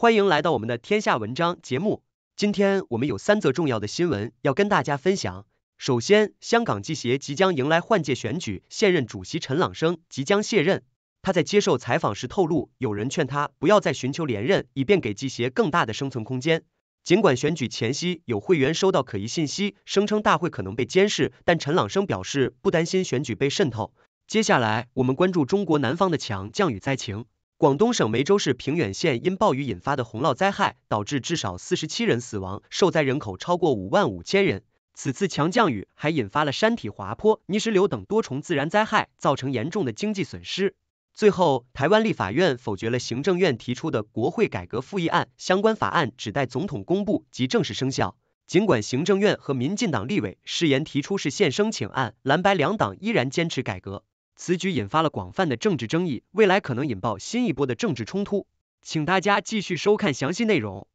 欢迎来到我们的天下文章节目。今天我们有三则重要的新闻要跟大家分享。首先，香港记协即将迎来换届选举，现任主席陈朗生即将卸任。他在接受采访时透露，有人劝他不要再寻求连任，以便给记协更大的生存空间。尽管选举前夕有会员收到可疑信息，声称大会可能被监视，但陈朗生表示不担心选举被渗透。接下来，我们关注中国南方的强降雨灾情。广东省梅州市平远县因暴雨引发的洪涝灾害，导致至少四十七人死亡，受灾人口超过五万五千人。此次强降雨还引发了山体滑坡、泥石流等多重自然灾害，造成严重的经济损失。最后，台湾立法院否决了行政院提出的国会改革复议案，相关法案只待总统公布即正式生效。尽管行政院和民进党立委誓言提出是现申请案，蓝白两党依然坚持改革。此举引发了广泛的政治争议，未来可能引爆新一波的政治冲突。请大家继续收看详细内容。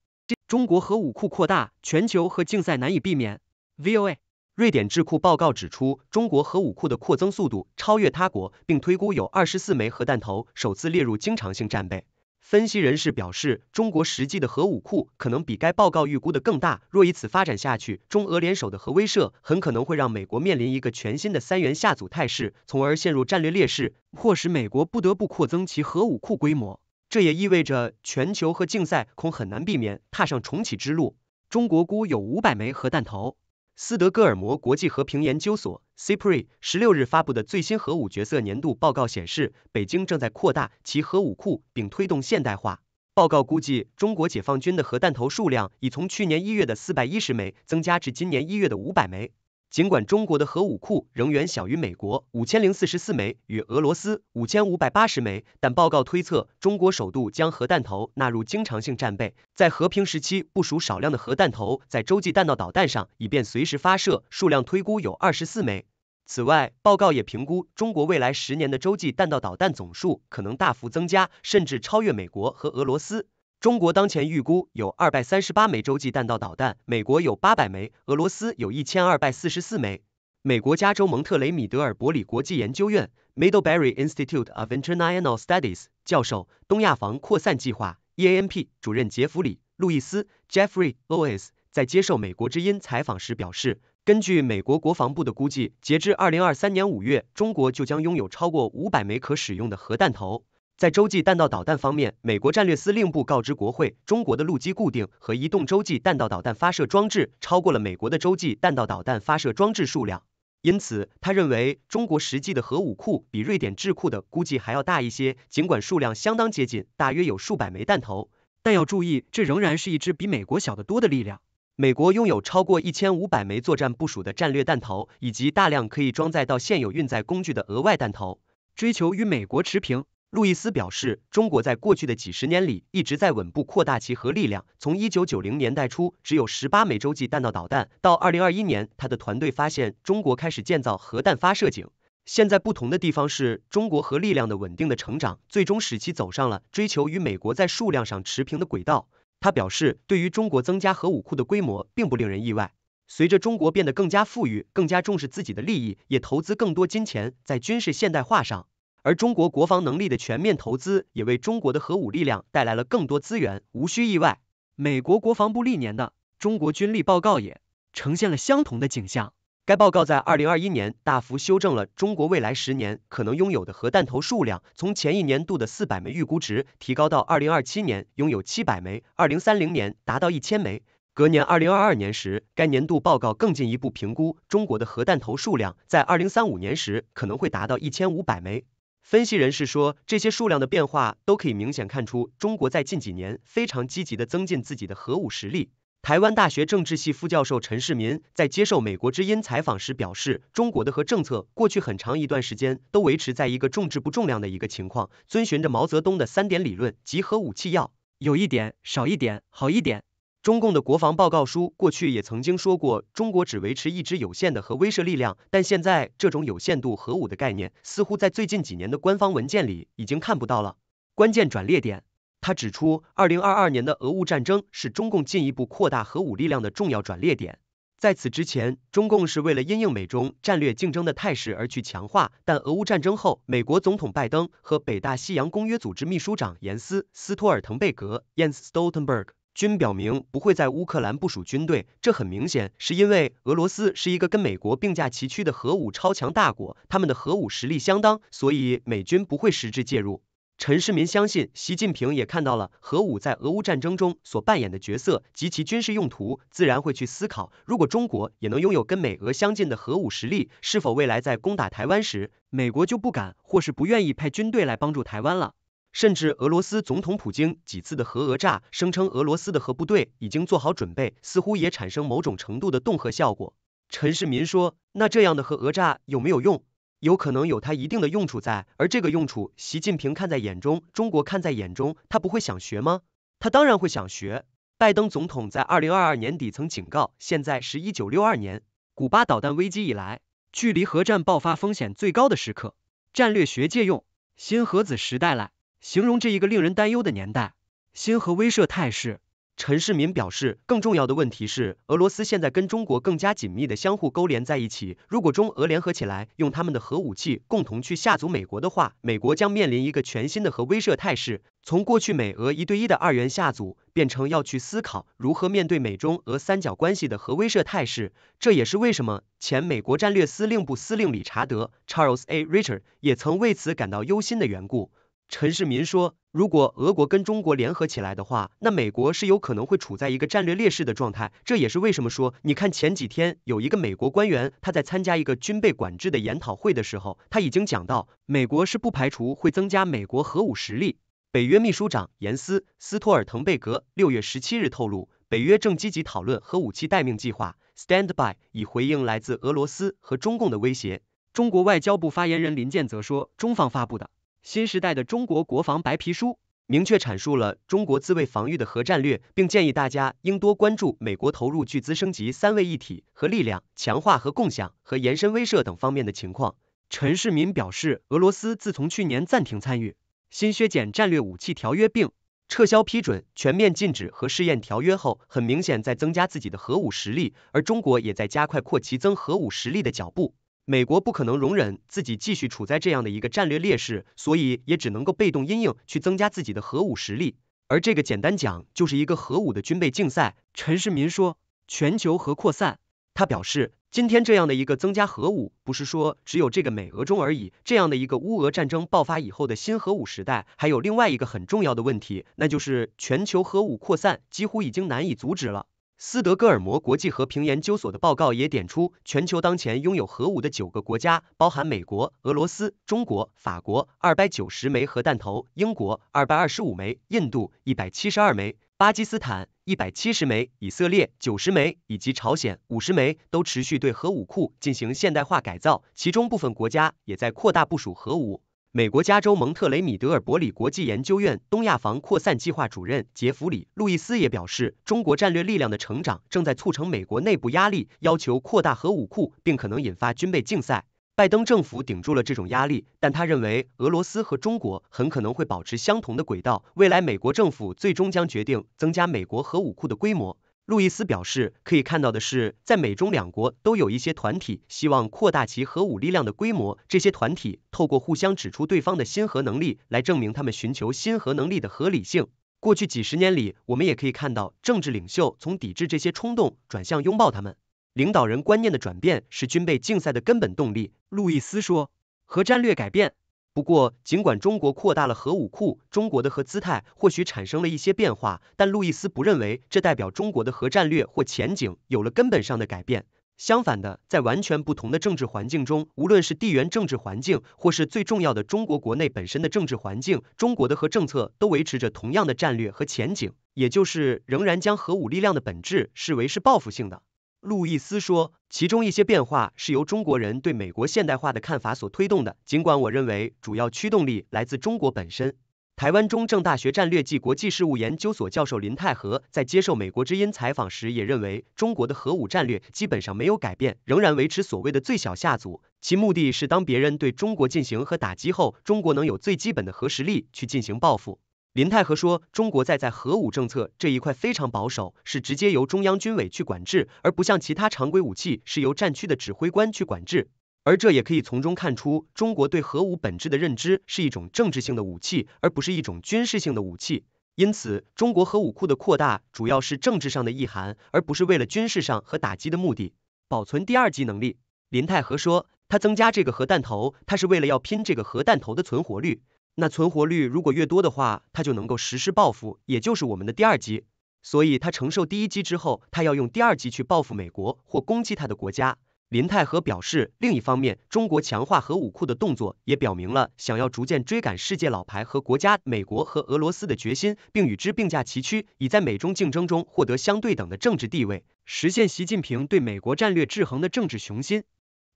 中国核武库扩大，全球核竞赛难以避免。VOA 瑞典智库报告指出，中国核武库的扩增速度超越他国，并推估有二十四枚核弹头首次列入经常性战备。分析人士表示，中国实际的核武库可能比该报告预估的更大。若以此发展下去，中俄联手的核威慑很可能会让美国面临一个全新的三元下组态势，从而陷入战略劣势，迫使美国不得不扩增其核武库规模。这也意味着全球核竞赛恐很难避免踏上重启之路。中国估有五百枚核弹头。斯德哥尔摩国际和平研究所 （CIPRI） 十六日发布的最新核武角色年度报告显示，北京正在扩大其核武库，并推动现代化。报告估计，中国解放军的核弹头数量已从去年一月的四百一十枚增加至今年一月的五百枚。尽管中国的核武库仍远小于美国五千零四十四枚与俄罗斯五千五百八十枚，但报告推测，中国首度将核弹头纳入经常性战备，在和平时期部署少量的核弹头在洲际弹道导弹上，以便随时发射，数量推估有二十四枚。此外，报告也评估中国未来十年的洲际弹道导弹总数可能大幅增加，甚至超越美国和俄罗斯。中国当前预估有二百三十八枚洲际弹道导弹，美国有八百枚，俄罗斯有一千二百四十四枚。美国加州蒙特雷米德尔伯里国际研究院 （Middlebury Institute of International Studies） 教授、东亚防扩散计划 （EAMP） 主任杰弗里·路易斯 （Jeffrey Lewis） 在接受美国之音采访时表示，根据美国国防部的估计，截至二零二三年五月，中国就将拥有超过五百枚可使用的核弹头。在洲际弹道导弹方面，美国战略司令部告知国会，中国的陆基固定和移动洲际弹道导弹发射装置超过了美国的洲际弹道导弹发射装置数量，因此他认为中国实际的核武库比瑞典智库的估计还要大一些，尽管数量相当接近，大约有数百枚弹头，但要注意，这仍然是一支比美国小得多的力量。美国拥有超过一千五百枚作战部署的战略弹头，以及大量可以装载到现有运载工具的额外弹头，追求与美国持平。路易斯表示，中国在过去的几十年里一直在稳步扩大其核力量。从一九九零年代初只有十八枚洲际弹道导弹，到二零二一年，他的团队发现中国开始建造核弹发射井。现在不同的地方是中国核力量的稳定的成长，最终使其走上了追求与美国在数量上持平的轨道。他表示，对于中国增加核武库的规模并不令人意外。随着中国变得更加富裕，更加重视自己的利益，也投资更多金钱在军事现代化上。而中国国防能力的全面投资，也为中国的核武力量带来了更多资源。无需意外，美国国防部历年的中国军力报告也呈现了相同的景象。该报告在二零二一年大幅修正了中国未来十年可能拥有的核弹头数量，从前一年度的四百枚预估值提高到二零二七年拥有七百枚，二零三零年达到一千枚。隔年二零二二年时，该年度报告更进一步评估中国的核弹头数量，在二零三五年时可能会达到一千五百枚。分析人士说，这些数量的变化都可以明显看出，中国在近几年非常积极的增进自己的核武实力。台湾大学政治系副教授陈世民在接受美国之音采访时表示，中国的核政策过去很长一段时间都维持在一个重质不重量的一个情况，遵循着毛泽东的三点理论，即核武器要有一点、少一点、好一点。中共的国防报告书过去也曾经说过，中国只维持一支有限的核威慑力量，但现在这种有限度核武的概念，似乎在最近几年的官方文件里已经看不到了。关键转捩点，他指出，二零二二年的俄乌战争是中共进一步扩大核武力量的重要转捩点。在此之前，中共是为了因应美中战略竞争的态势而去强化，但俄乌战争后，美国总统拜登和北大西洋公约组织秘书长严斯·斯托尔滕贝格 （Jens Stoltenberg） 均表明不会在乌克兰部署军队，这很明显是因为俄罗斯是一个跟美国并驾齐驱的核武超强大国，他们的核武实力相当，所以美军不会实质介入。陈世民相信，习近平也看到了核武在俄乌战争中所扮演的角色及其军事用途，自然会去思考，如果中国也能拥有跟美俄相近的核武实力，是否未来在攻打台湾时，美国就不敢或是不愿意派军队来帮助台湾了？甚至俄罗斯总统普京几次的核讹诈，声称俄罗斯的核部队已经做好准备，似乎也产生某种程度的恫吓效果。陈世民说，那这样的核讹诈有没有用？有可能有它一定的用处在，而这个用处，习近平看在眼中，中国看在眼中，他不会想学吗？他当然会想学。拜登总统在二零二二年底曾警告，现在是一九六二年，古巴导弹危机以来，距离核战爆发风险最高的时刻。战略学借用“新核子时代”来形容这一个令人担忧的年代。新核威慑态势。陈世民表示，更重要的问题是，俄罗斯现在跟中国更加紧密的相互勾连在一起。如果中俄联合起来，用他们的核武器共同去吓阻美国的话，美国将面临一个全新的核威慑态势，从过去美俄一对一的二元吓阻，变成要去思考如何面对美中俄三角关系的核威慑态势。这也是为什么前美国战略司令部司令理查德 （Charles A. Richard） 也曾为此感到忧心的缘故。陈世民说，如果俄国跟中国联合起来的话，那美国是有可能会处在一个战略劣势的状态。这也是为什么说，你看前几天有一个美国官员，他在参加一个军备管制的研讨会的时候，他已经讲到，美国是不排除会增加美国核武实力。北约秘书长严斯·斯托尔滕贝格六月十七日透露，北约正积极讨论核武器待命计划 （Stand By），以回应来自俄罗斯和中共的威胁。中国外交部发言人林健则说，中方发布的。新时代的中国国防白皮书明确阐述了中国自卫防御的核战略，并建议大家应多关注美国投入巨资升级三位一体和力量、强化和共享和延伸威慑等方面的情况。陈世民表示，俄罗斯自从去年暂停参与新削减战略武器条约并撤销批准全面禁止核试验条约后，很明显在增加自己的核武实力，而中国也在加快扩其增核武实力的脚步。美国不可能容忍自己继续处在这样的一个战略劣势，所以也只能够被动因应去增加自己的核武实力。而这个简单讲就是一个核武的军备竞赛。陈世民说，全球核扩散。他表示，今天这样的一个增加核武，不是说只有这个美俄中而已。这样的一个乌俄战争爆发以后的新核武时代，还有另外一个很重要的问题，那就是全球核武扩散几乎已经难以阻止了。斯德哥尔摩国际和平研究所的报告也点出，全球当前拥有核武的九个国家，包含美国、俄罗斯、中国、法国二百九十枚核弹头，英国二百二十五枚，印度一百七十二枚，巴基斯坦一百七十枚，以色列九十枚，以及朝鲜五十枚，都持续对核武库进行现代化改造，其中部分国家也在扩大部署核武。美国加州蒙特雷米德尔伯里国际研究院东亚防扩散计划主任杰弗里·路易斯也表示，中国战略力量的成长正在促成美国内部压力，要求扩大核武库，并可能引发军备竞赛。拜登政府顶住了这种压力，但他认为俄罗斯和中国很可能会保持相同的轨道。未来美国政府最终将决定增加美国核武库的规模。路易斯表示，可以看到的是，在美中两国都有一些团体希望扩大其核武力量的规模。这些团体透过互相指出对方的新核能力，来证明他们寻求新核能力的合理性。过去几十年里，我们也可以看到，政治领袖从抵制这些冲动转向拥抱他们。领导人观念的转变是军备竞赛的根本动力。路易斯说，核战略改变。不过，尽管中国扩大了核武库，中国的核姿态或许产生了一些变化，但路易斯不认为这代表中国的核战略或前景有了根本上的改变。相反的，在完全不同的政治环境中，无论是地缘政治环境，或是最重要的中国国内本身的政治环境，中国的核政策都维持着同样的战略和前景，也就是仍然将核武力量的本质视为是报复性的。路易斯说，其中一些变化是由中国人对美国现代化的看法所推动的。尽管我认为主要驱动力来自中国本身。台湾中正大学战略暨国际事务研究所教授林泰和在接受美国之音采访时也认为，中国的核武战略基本上没有改变，仍然维持所谓的最小下阻，其目的是当别人对中国进行核打击后，中国能有最基本的核实力去进行报复。林泰和说，中国在在核武政策这一块非常保守，是直接由中央军委去管制，而不像其他常规武器是由战区的指挥官去管制。而这也可以从中看出，中国对核武本质的认知是一种政治性的武器，而不是一种军事性的武器。因此，中国核武库的扩大主要是政治上的意涵，而不是为了军事上和打击的目的。保存第二级能力，林泰和说，他增加这个核弹头，他是为了要拼这个核弹头的存活率。那存活率如果越多的话，他就能够实施报复，也就是我们的第二击。所以，他承受第一击之后，他要用第二击去报复美国或攻击他的国家。林泰和表示，另一方面，中国强化核武库的动作也表明了想要逐渐追赶世界老牌和国家美国和俄罗斯的决心，并与之并驾齐驱，以在美中竞争中获得相对等的政治地位，实现习近平对美国战略制衡的政治雄心。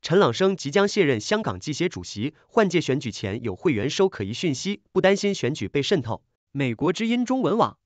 陈朗生即将卸任香港记协主席，换届选举前有会员收可疑讯息，不担心选举被渗透。美国之音中文网，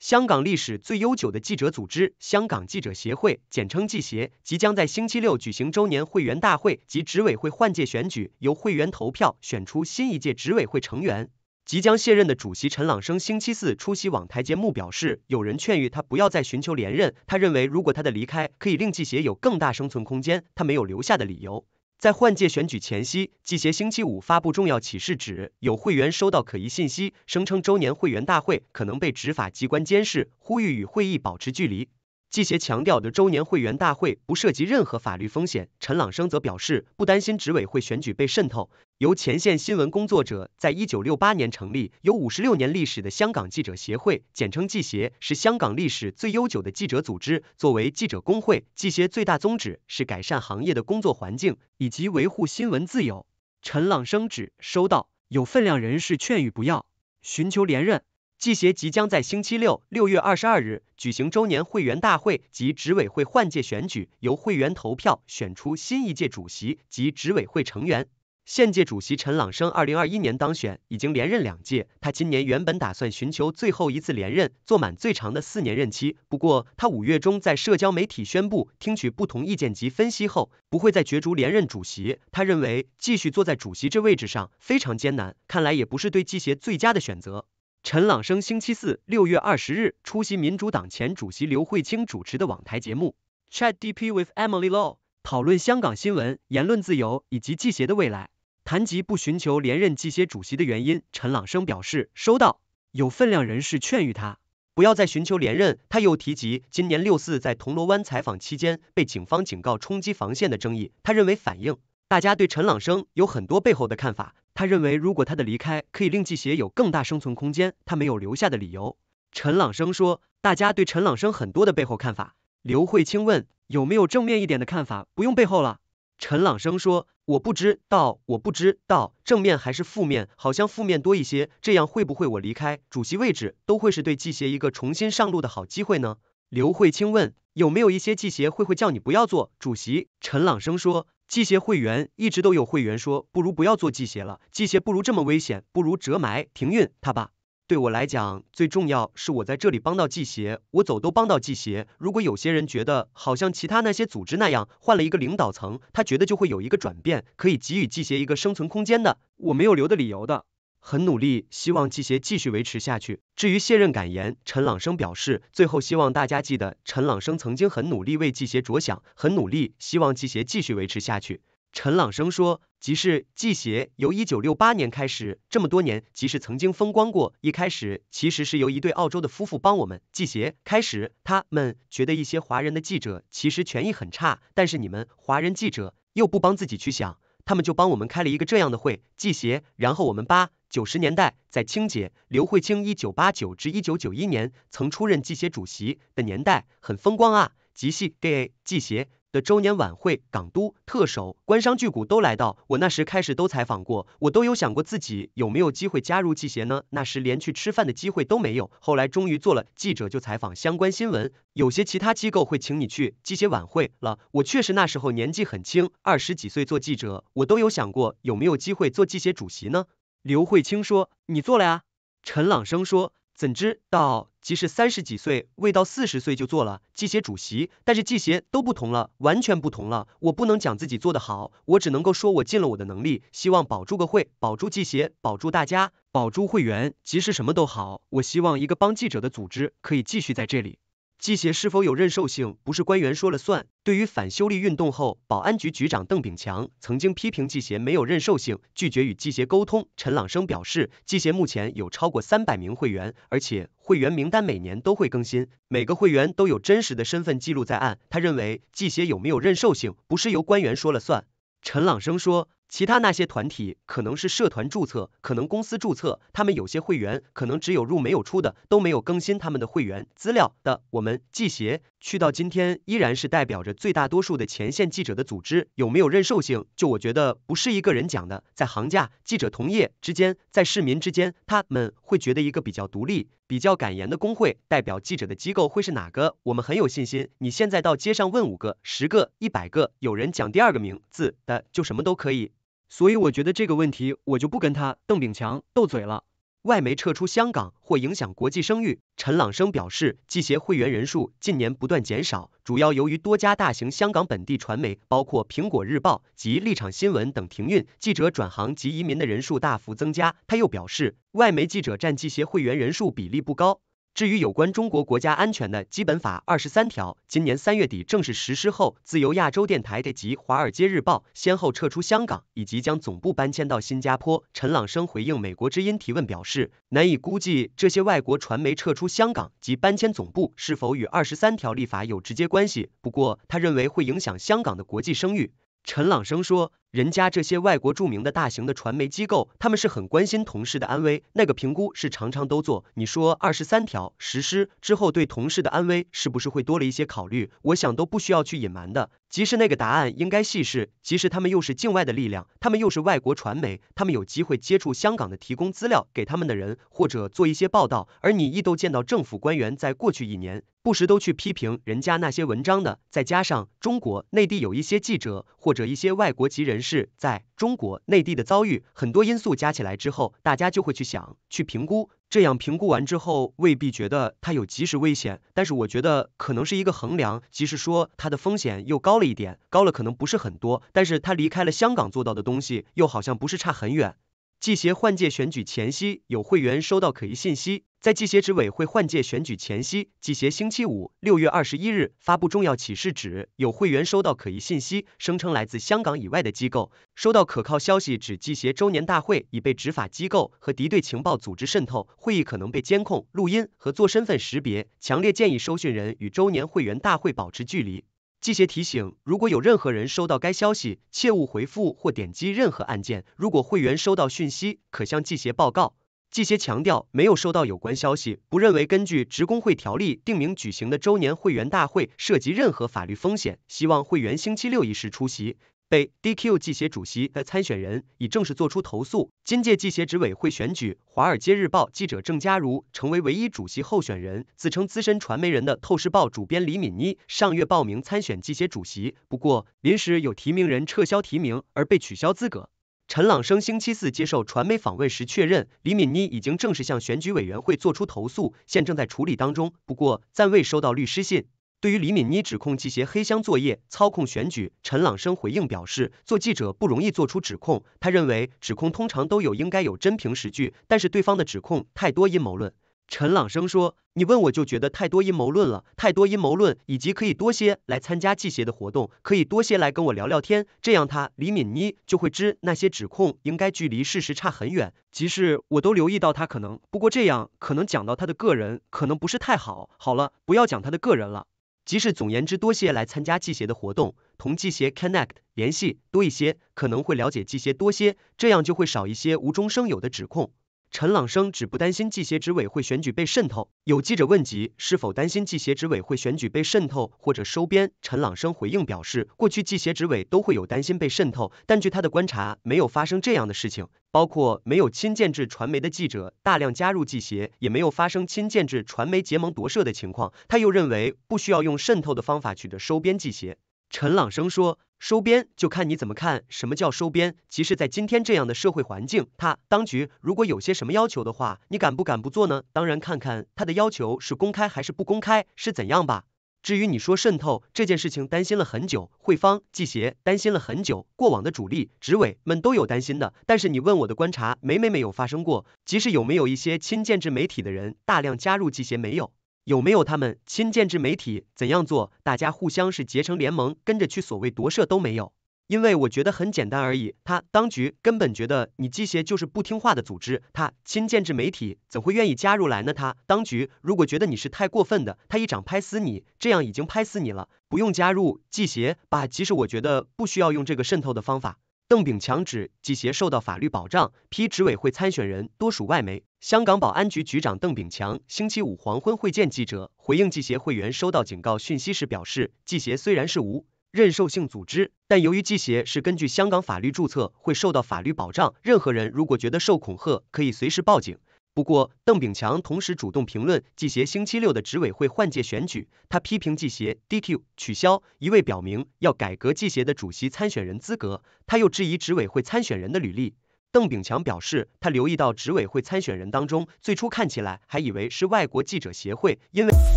香港历史最悠久的记者组织香港记者协会，简称记协，即将在星期六举行周年会员大会及执委会换届选举，由会员投票选出新一届执委会成员。即将卸任的主席陈朗生星期四出席网台节目表示，有人劝喻他不要再寻求连任，他认为如果他的离开可以令记协有更大生存空间，他没有留下的理由。在换届选举前夕，记协星期五发布重要启示，指有会员收到可疑信息，声称周年会员大会可能被执法机关监视，呼吁与会议保持距离。记协强调的周年会员大会不涉及任何法律风险，陈朗生则表示不担心执委会选举被渗透。由前线新闻工作者在一九六八年成立，有五十六年历史的香港记者协会，简称记协，是香港历史最悠久的记者组织。作为记者工会，记协最大宗旨是改善行业的工作环境以及维护新闻自由。陈朗生指收到有分量人士劝喻不要寻求连任。记协即将在星期六六月二十二日举行周年会员大会及执委会换届选举，由会员投票选出新一届主席及执委会成员。现届主席陈朗生二零二一年当选，已经连任两届。他今年原本打算寻求最后一次连任，做满最长的四年任期。不过，他五月中在社交媒体宣布，听取不同意见及分析后，不会再角逐连任主席。他认为继续坐在主席这位置上非常艰难，看来也不是对记协最佳的选择。陈朗生星期四六月二十日出席民主党前主席刘慧卿主持的网台节目 Chat DP with Emily Law，讨论香港新闻、言论自由以及记协的未来，谈及不寻求连任记协主席的原因。陈朗生表示，收到有分量人士劝喻他不要再寻求连任。他又提及今年六四在铜锣湾采访期间被警方警告冲击防线的争议，他认为反映大家对陈朗生有很多背后的看法。他认为，如果他的离开可以令记协有更大生存空间，他没有留下的理由。陈朗生说，大家对陈朗生很多的背后看法。刘慧卿问，有没有正面一点的看法？不用背后了。陈朗生说，我不知道，我不知道正面还是负面，好像负面多一些。这样会不会我离开主席位置，都会是对记协一个重新上路的好机会呢？刘慧卿问，有没有一些记协会会叫你不要做主席？陈朗生说。记协会员一直都有会员说，不如不要做记协了，记协不如这么危险，不如折埋停运他吧。对我来讲，最重要是我在这里帮到记协，我走都帮到记协。如果有些人觉得好像其他那些组织那样，换了一个领导层，他觉得就会有一个转变，可以给予记协一个生存空间的，我没有留的理由的。很努力，希望记协继续维持下去。至于卸任感言，陈朗生表示，最后希望大家记得，陈朗生曾经很努力为记协着想，很努力，希望记协继续维持下去。陈朗生说，即是记协由一九六八年开始，这么多年，即使曾经风光过，一开始其实是由一对澳洲的夫妇帮我们记协开始，他们觉得一些华人的记者其实权益很差，但是你们华人记者又不帮自己去想，他们就帮我们开了一个这样的会记协，然后我们八。九十年代，在清姐、刘慧卿一九八九至一九九一年曾出任记协主席的年代，很风光啊！即系 gay 记协的周年晚会，港督、特首、官商巨贾都来到。我那时开始都采访过，我都有想过自己有没有机会加入记协呢？那时连去吃饭的机会都没有。后来终于做了记者，就采访相关新闻。有些其他机构会请你去记协晚会了。我确实那时候年纪很轻，二十几岁做记者，我都有想过有没有机会做记协主席呢？刘慧卿说：“你做了呀。”陈朗生说：“怎知道，即使三十几岁，未到四十岁就做了记协主席，但是记协都不同了，完全不同了。我不能讲自己做得好，我只能够说我尽了我的能力，希望保住个会，保住记协，保住大家，保住会员，即使什么都好，我希望一个帮记者的组织可以继续在这里。记协是否有认受性，不是官员说了算。对于反修例运动后，保安局局长邓炳强曾经批评记协没有认受性，拒绝与记协沟通。陈朗生表示，记协目前有超过三百名会员，而且会员名单每年都会更新，每个会员都有真实的身份记录在案。他认为，记协有没有认受性，不是由官员说了算。陈朗生说。其他那些团体可能是社团注册，可能公司注册，他们有些会员可能只有入没有出的，都没有更新他们的会员资料的。我们记协去到今天依然是代表着最大多数的前线记者的组织，有没有认受性？就我觉得不是一个人讲的，在行家、记者同业之间，在市民之间，他们会觉得一个比较独立、比较敢言的工会代表记者的机构会是哪个？我们很有信心。你现在到街上问五个、十个、一百个，有人讲第二个名字的，就什么都可以。所以我觉得这个问题，我就不跟他邓炳强斗嘴了。外媒撤出香港或影响国际声誉，陈朗生表示，记协会员人数近年不断减少，主要由于多家大型香港本地传媒，包括苹果日报及立场新闻等停运，记者转行及移民的人数大幅增加。他又表示，外媒记者占记协会员人数比例不高。至于有关中国国家安全的基本法二十三条，今年三月底正式实施后，自由亚洲电台及华尔街日报先后撤出香港，以及将总部搬迁到新加坡。陈朗生回应美国之音提问表示，难以估计这些外国传媒撤出香港及搬迁总部是否与二十三条立法有直接关系，不过他认为会影响香港的国际声誉。陈朗生说。人家这些外国著名的大型的传媒机构，他们是很关心同事的安危，那个评估是常常都做。你说二十三条实施之后，对同事的安危是不是会多了一些考虑？我想都不需要去隐瞒的。即使那个答案应该细视，即使他们又是境外的力量，他们又是外国传媒，他们有机会接触香港的提供资料给他们的人，或者做一些报道。而你一都见到政府官员在过去一年不时都去批评人家那些文章的，再加上中国内地有一些记者或者一些外国籍人。是在中国内地的遭遇，很多因素加起来之后，大家就会去想，去评估，这样评估完之后，未必觉得它有即时危险，但是我觉得可能是一个衡量，即使说它的风险又高了一点，高了可能不是很多，但是它离开了香港做到的东西，又好像不是差很远。记协换届选举前夕，有会员收到可疑信息。在记协执委会换届选举前夕，记协星期五六月二十一日发布重要启示，指有会员收到可疑信息，声称来自香港以外的机构，收到可靠消息，指记协周年大会已被执法机构和敌对情报组织渗透，会议可能被监控、录音和做身份识别，强烈建议收讯人与周年会员大会保持距离。记协提醒，如果有任何人收到该消息，切勿回复或点击任何按键。如果会员收到讯息，可向记协报告。记协强调，没有收到有关消息，不认为根据职工会条例定名举行的周年会员大会涉及任何法律风险，希望会员星期六一时出席。被 DQ 记协主席的参选人已正式作出投诉。今届记协执委会选举，华尔街日报记者郑嘉如成为唯一主席候选人。自称资深传媒人的透视报主编李敏妮上月报名参选记协主席，不过临时有提名人撤销提名而被取消资格。陈朗生星期四接受传媒访问时确认，李敏妮已经正式向选举委员会作出投诉，现正在处理当中，不过暂未收到律师信。对于李敏妮指控记协黑箱作业、操控选举，陈朗生回应表示，做记者不容易做出指控，他认为指控通常都有应该有真凭实据，但是对方的指控太多阴谋论。陈朗生说，你问我就觉得太多阴谋论了，太多阴谋论，以及可以多些来参加记协的活动，可以多些来跟我聊聊天，这样他李敏妮就会知那些指控应该距离事实差很远，即使我都留意到他可能，不过这样可能讲到他的个人，可能不是太好。好了，不要讲他的个人了。即使总言之，多些来参加季协的活动，同季协 connect 联系多一些，可能会了解季协多些，这样就会少一些无中生有的指控。陈朗生只不担心记协执委会选举被渗透。有记者问及是否担心记协执委会选举被渗透或者收编，陈朗生回应表示，过去记协执委都会有担心被渗透，但据他的观察，没有发生这样的事情，包括没有亲建制传媒的记者大量加入记协，也没有发生亲建制传媒结盟夺舍的情况。他又认为不需要用渗透的方法取得收编记协。陈朗生说。收编就看你怎么看。什么叫收编？其实，在今天这样的社会环境，他当局如果有些什么要求的话，你敢不敢不做呢？当然，看看他的要求是公开还是不公开，是怎样吧。至于你说渗透这件事情，担心了很久，汇方、记协担心了很久，过往的主力、执委们都有担心的。但是你问我的观察，每每没有发生过。即使有没有一些亲建制媒体的人大量加入记协，没有。有没有他们亲建制媒体怎样做？大家互相是结成联盟，跟着去所谓夺舍都没有。因为我觉得很简单而已，他当局根本觉得你机械就是不听话的组织，他亲建制媒体怎会愿意加入来呢？他当局如果觉得你是太过分的，他一掌拍死你，这样已经拍死你了，不用加入记协吧。其实我觉得不需要用这个渗透的方法。邓炳强指纪协受到法律保障，批执委会参选人多属外媒。香港保安局局长邓炳强星期五黄昏会见记者，回应记协会员收到警告讯息时表示，纪协虽然是无认受性组织，但由于记协是根据香港法律注册，会受到法律保障。任何人如果觉得受恐吓，可以随时报警。不过，邓炳强同时主动评论记协星期六的执委会换届选举，他批评记协 DQ 取消一位表明要改革记协的主席参选人资格，他又质疑执委会参选人的履历。邓炳强表示，他留意到执委会参选人当中，最初看起来还以为是外国记者协会，因为。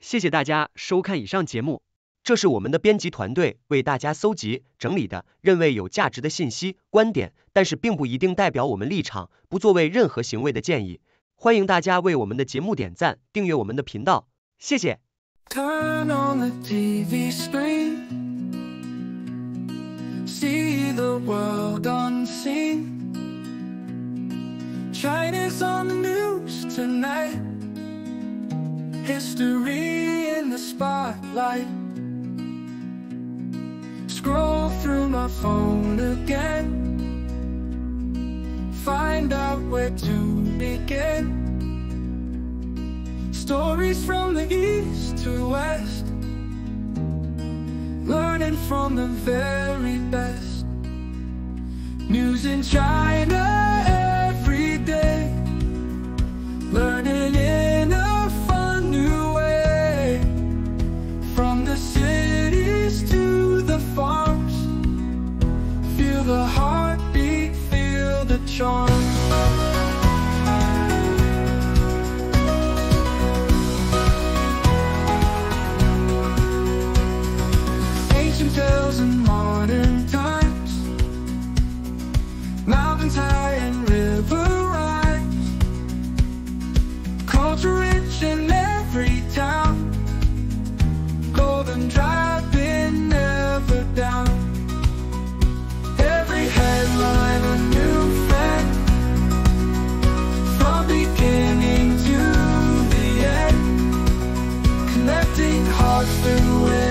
谢谢大家收看以上节目。这是我们的编辑团队为大家搜集整理的认为有价值的信息观点，但是并不一定代表我们立场，不作为任何行为的建议。欢迎大家为我们的节目点赞，订阅我们的频道，谢谢。Turn on the TV screen, see the world unseen. China's on the news tonight, history in the spotlight. Scroll through my phone again. Find out where to begin. Stories from the east to west. Learning from the very best. News in China every day walk through it.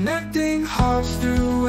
Connecting hearts through